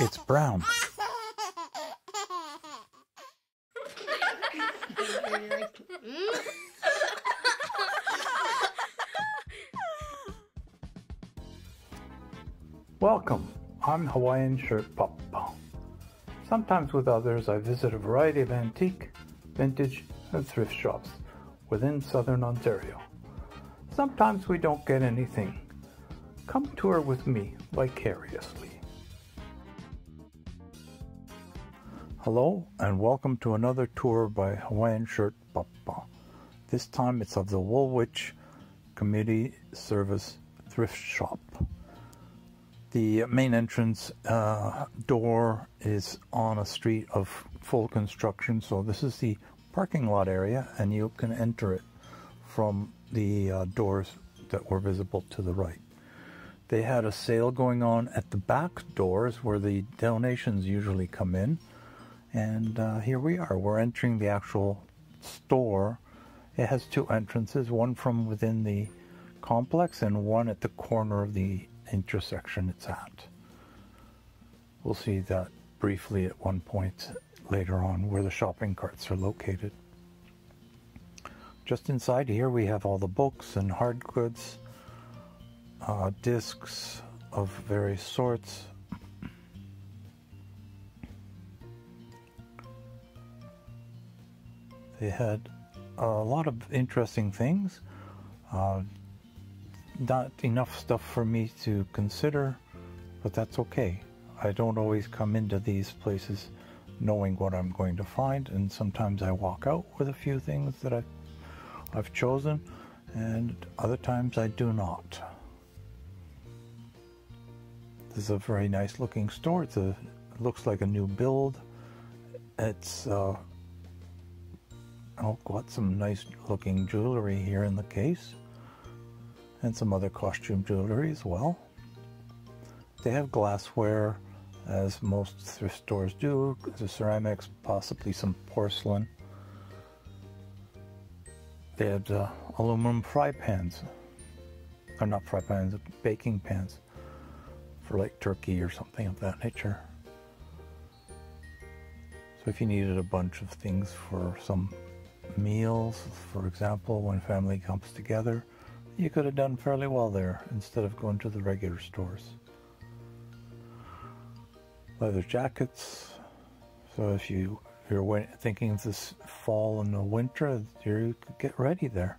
It's brown. Welcome. I'm Hawaiian Shirt Pappa. Sometimes with others, I visit a variety of antique, vintage, and thrift shops within southern Ontario. Sometimes we don't get anything. Come tour with me vicariously. Hello, and welcome to another tour by Hawaiian Shirt Pappa. This time it's of the Woolwich Community Service Thrift Shop. The main entrance uh, door is on a street of full construction, so this is the parking lot area, and you can enter it from the uh, doors that were visible to the right. They had a sale going on at the back doors where the donations usually come in, and uh, here we are. We're entering the actual store. It has two entrances, one from within the complex and one at the corner of the intersection it's at. We'll see that briefly at one point later on where the shopping carts are located. Just inside here we have all the books and hard goods, uh, discs of various sorts. They had a lot of interesting things. Uh, not enough stuff for me to consider, but that's okay. I don't always come into these places knowing what I'm going to find, and sometimes I walk out with a few things that I've, I've chosen, and other times I do not. This is a very nice looking store. It's a, it looks like a new build. It's uh, oh, got some nice looking jewelry here in the case and some other costume jewelry as well. They have glassware, as most thrift stores do, the ceramics, possibly some porcelain. They had uh, aluminum fry pans, or not fry pans, baking pans for like turkey or something of that nature. So if you needed a bunch of things for some meals, for example, when family comes together, you could have done fairly well there instead of going to the regular stores. Leather jackets. So if you if you're thinking of this fall and the winter, you could get ready there.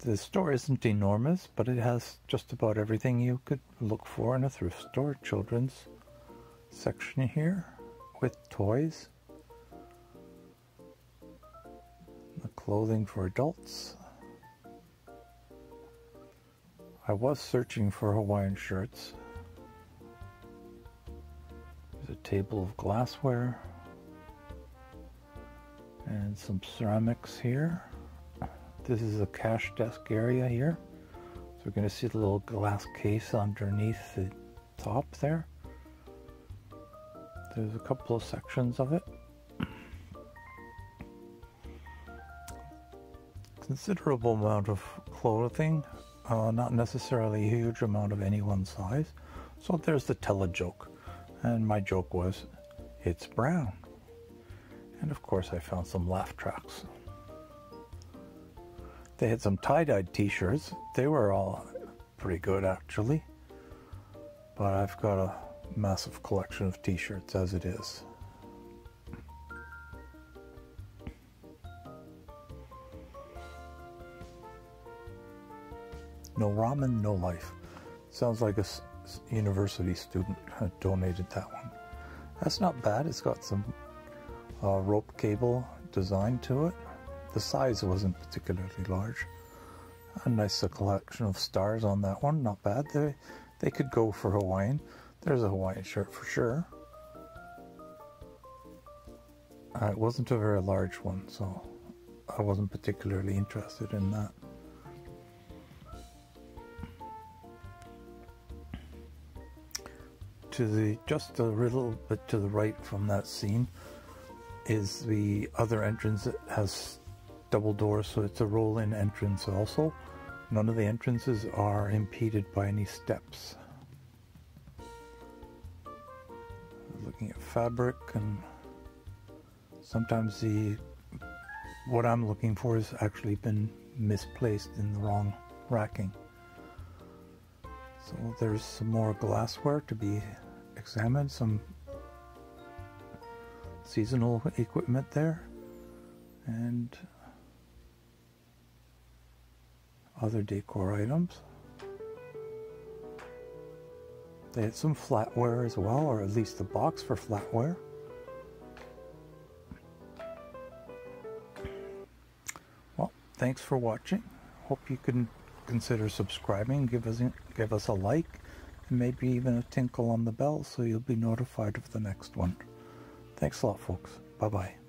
The store isn't enormous, but it has just about everything you could look for in a thrift store. Children's section here with toys, clothing for adults, I was searching for Hawaiian shirts. There's a table of glassware and some ceramics here. This is a cash desk area here. So we're going to see the little glass case underneath the top there. There's a couple of sections of it. Considerable amount of clothing uh, not necessarily a huge amount of any one size. So there's the tell a joke. And my joke was, it's brown. And of course, I found some laugh tracks. They had some tie dyed t shirts. They were all pretty good, actually. But I've got a massive collection of t shirts as it is. No ramen, no life. Sounds like a university student donated that one. That's not bad. It's got some uh, rope cable design to it. The size wasn't particularly large. A nice collection of stars on that one. Not bad. They they could go for Hawaiian. There's a Hawaiian shirt for sure. Uh, it wasn't a very large one, so I wasn't particularly interested in that. To the just a little bit to the right from that scene is the other entrance that has double doors, so it's a roll-in entrance also. None of the entrances are impeded by any steps. looking at fabric and sometimes the what I'm looking for has actually been misplaced in the wrong racking. So there's some more glassware to be examined, some seasonal equipment there, and other decor items. They had some flatware as well, or at least a box for flatware. Well, thanks for watching. Hope you can consider subscribing, give us give us a like, and maybe even a tinkle on the bell so you'll be notified of the next one. Thanks a lot, folks. Bye bye.